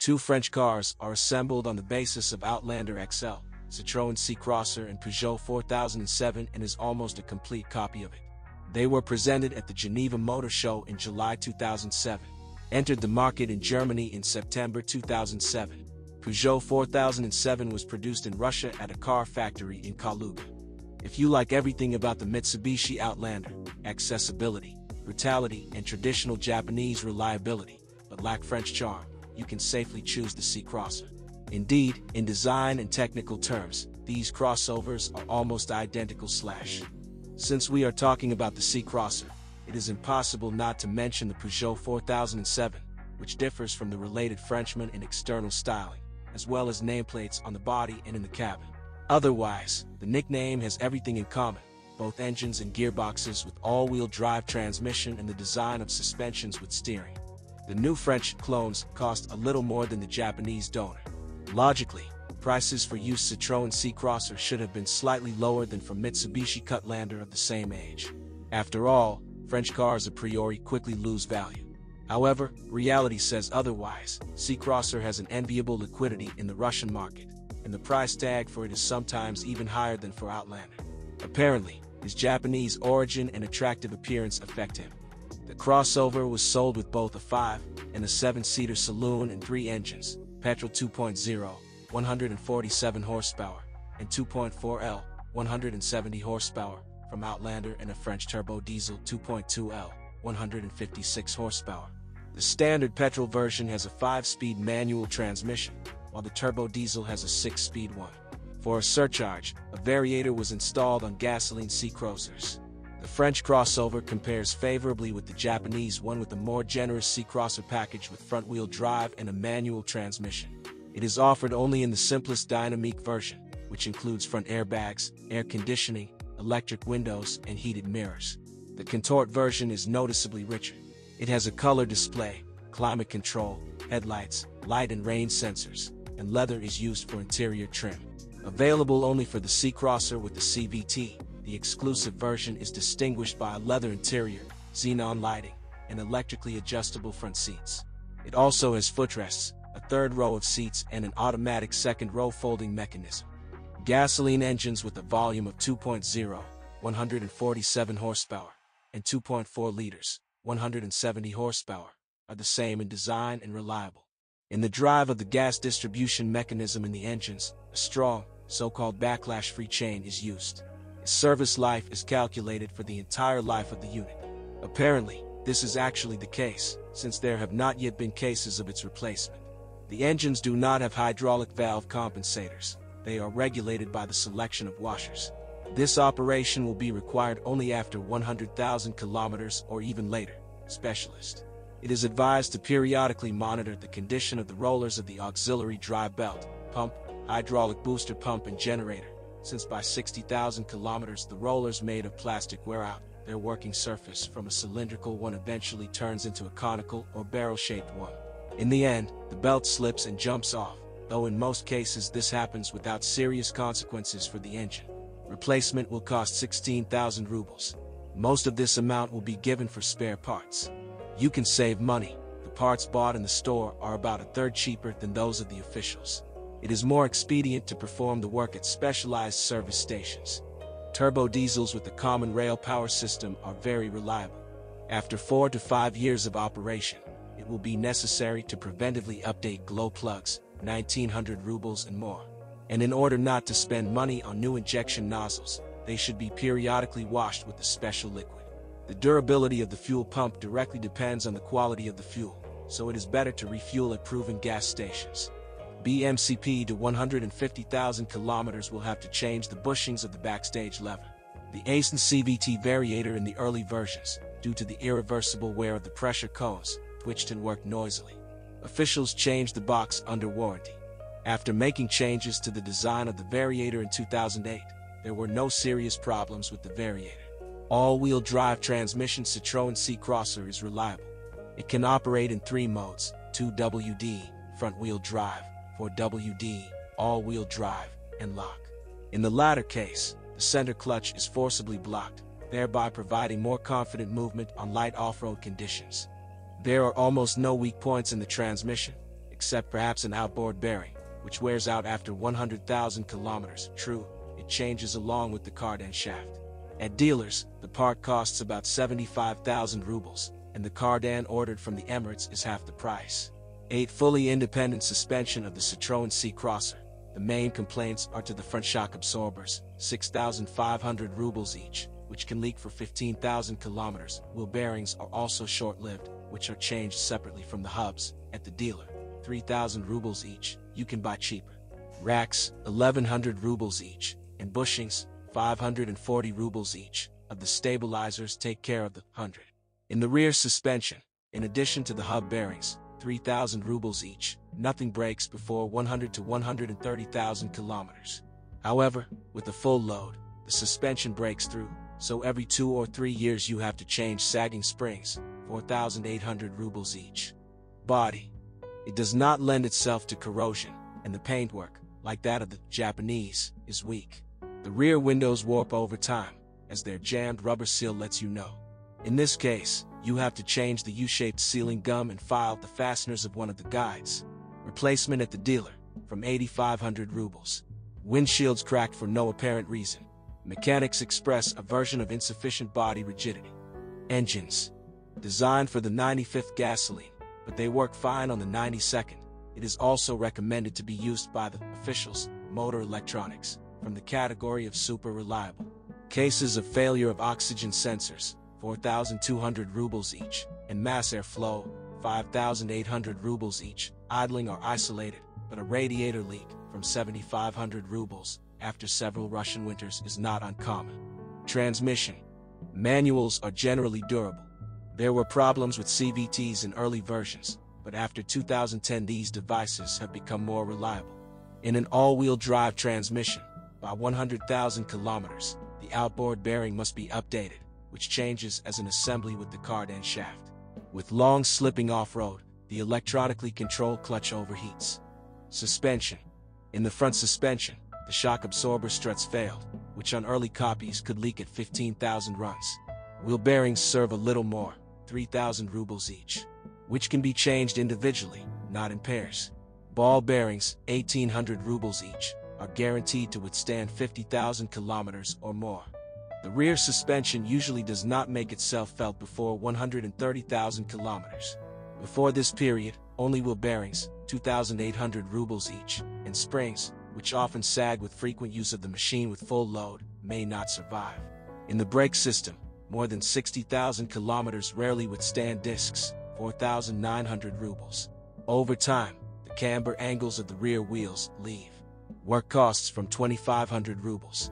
Two French cars are assembled on the basis of Outlander XL, Citroën C-Crosser and Peugeot 4007 and is almost a complete copy of it. They were presented at the Geneva Motor Show in July 2007, entered the market in Germany in September 2007. Peugeot 4007 was produced in Russia at a car factory in Kaluga. If you like everything about the Mitsubishi Outlander, accessibility, brutality, and traditional Japanese reliability, but lack French charm, you can safely choose the C-Crosser. Indeed, in design and technical terms, these crossovers are almost identical slash. Since we are talking about the C-Crosser, it is impossible not to mention the Peugeot 4007, which differs from the related Frenchman in external styling, as well as nameplates on the body and in the cabin. Otherwise, the nickname has everything in common, both engines and gearboxes with all-wheel drive transmission and the design of suspensions with steering. The new French clones cost a little more than the Japanese donor. Logically, prices for used Citroën C-Crosser should have been slightly lower than for Mitsubishi Outlander of the same age. After all, French cars a priori quickly lose value. However, reality says otherwise. C-Crosser has an enviable liquidity in the Russian market and the price tag for it is sometimes even higher than for Outlander. Apparently, his Japanese origin and attractive appearance affect him. The crossover was sold with both a 5 and a 7-seater saloon and three engines, petrol 2.0, 147 horsepower, and 2.4L, 170 horsepower, from Outlander and a French turbo diesel 2.2L, 156 horsepower. The standard petrol version has a 5-speed manual transmission, while the turbo diesel has a 6-speed one. For a surcharge, a variator was installed on gasoline C-Crossers. The French crossover compares favorably with the Japanese one with a more generous C-Crosser package with front-wheel drive and a manual transmission. It is offered only in the simplest dynamique version, which includes front airbags, air conditioning, electric windows, and heated mirrors. The Confort version is noticeably richer. It has a color display, climate control, headlights, light and rain sensors, and leather is used for interior trim. Available only for the C-Crosser with the CVT, the exclusive version is distinguished by a leather interior, xenon lighting, and electrically adjustable front seats. It also has footrests, a third row of seats, and an automatic second row folding mechanism. Gasoline engines with a volume of 2.0, 147 horsepower, and 2.4 liters, 170 horsepower, are the same in design and reliable. In the drive of the gas distribution mechanism in the engines, a strong, so-called backlash-free chain is used. Service life is calculated for the entire life of the unit. Apparently, this is actually the case, since there have not yet been cases of its replacement. The engines do not have hydraulic valve compensators. They are regulated by the selection of washers. This operation will be required only after 100,000 kilometers or even later. Specialist. It is advised to periodically monitor the condition of the rollers of the auxiliary drive belt, pump, hydraulic booster pump and generator, since by 60,000 kilometers the rollers made of plastic wear out, their working surface from a cylindrical one eventually turns into a conical or barrel-shaped one. In the end, the belt slips and jumps off, though in most cases this happens without serious consequences for the engine. Replacement will cost 16,000 rubles. Most of this amount will be given for spare parts. You can save money. The parts bought in the store are about a third cheaper than those of the officials. It is more expedient to perform the work at specialized service stations. Turbo diesels with the common rail power system are very reliable. After four to five years of operation, it will be necessary to preventively update glow plugs, 1900 rubles and more. And in order not to spend money on new injection nozzles, they should be periodically washed with a special liquid. The durability of the fuel pump directly depends on the quality of the fuel, so it is better to refuel at proven gas stations. BMCP to 150,000 kilometers will have to change the bushings of the backstage lever. The Aisin CVT variator in the early versions, due to the irreversible wear of the pressure cones, twitched and worked noisily. Officials changed the box under warranty. After making changes to the design of the variator in 2008, there were no serious problems with the variator. All-wheel drive transmission Citroën C-Crosser is reliable. It can operate in three modes, 2WD, front-wheel drive, 4WD, all-wheel drive, and lock. In the latter case, the center clutch is forcibly blocked, thereby providing more confident movement on light off-road conditions. There are almost no weak points in the transmission, except perhaps an outboard bearing, which wears out after 100,000 kilometers. True, it changes along with the cardan shaft. At dealers, the part costs about 75,000 rubles, and the cardan ordered from the Emirates is half the price. 8. Fully independent suspension of the Citroën C-Crosser. The main complaints are to the front shock absorbers, 6,500 rubles each, which can leak for 15,000 kilometers. Wheel bearings are also short-lived, which are changed separately from the hubs, at the dealer. 3,000 rubles each, you can buy cheaper. Racks, 1,100 rubles each, and bushings, 540 rubles each, of the stabilizers take care of the 100. In the rear suspension, in addition to the hub bearings, 3,000 rubles each, nothing breaks before 100 to 130,000 kilometers. However, with a full load, the suspension breaks through, so every two or three years you have to change sagging springs, 4,800 rubles each. Body. It does not lend itself to corrosion, and the paintwork, like that of the Japanese, is weak. The rear windows warp over time, as their jammed rubber seal lets you know. In this case, you have to change the U-shaped sealing gum and file the fasteners of one of the guides. Replacement at the dealer, from 8,500 rubles. Windshields cracked for no apparent reason. Mechanics express a version of insufficient body rigidity. Engines. Designed for the 95th gasoline, but they work fine on the 92nd. It is also recommended to be used by the officials, motor electronics from the category of super reliable. Cases of failure of oxygen sensors, 4,200 rubles each, and mass airflow, 5,800 rubles each, idling or isolated, but a radiator leak from 7,500 rubles after several Russian winters is not uncommon. Transmission. Manuals are generally durable. There were problems with CVTs in early versions, but after 2010 these devices have become more reliable. In an all-wheel drive transmission, by 100,000 kilometers, the outboard bearing must be updated, which changes as an assembly with the cardan shaft. With long slipping off-road, the electronically controlled clutch overheats. Suspension. In the front suspension, the shock absorber struts failed, which on early copies could leak at 15,000 runs. Wheel bearings serve a little more, 3,000 rubles each, which can be changed individually, not in pairs. Ball bearings, 1,800 rubles each, are guaranteed to withstand 50,000 kilometers or more. The rear suspension usually does not make itself felt before 130,000 kilometers. Before this period, only wheel bearings, 2,800 rubles each, and springs, which often sag with frequent use of the machine with full load, may not survive. In the brake system, more than 60,000 kilometers rarely withstand discs, 4,900 rubles. Over time, the camber angles of the rear wheels leave. Work costs from 2,500 rubles.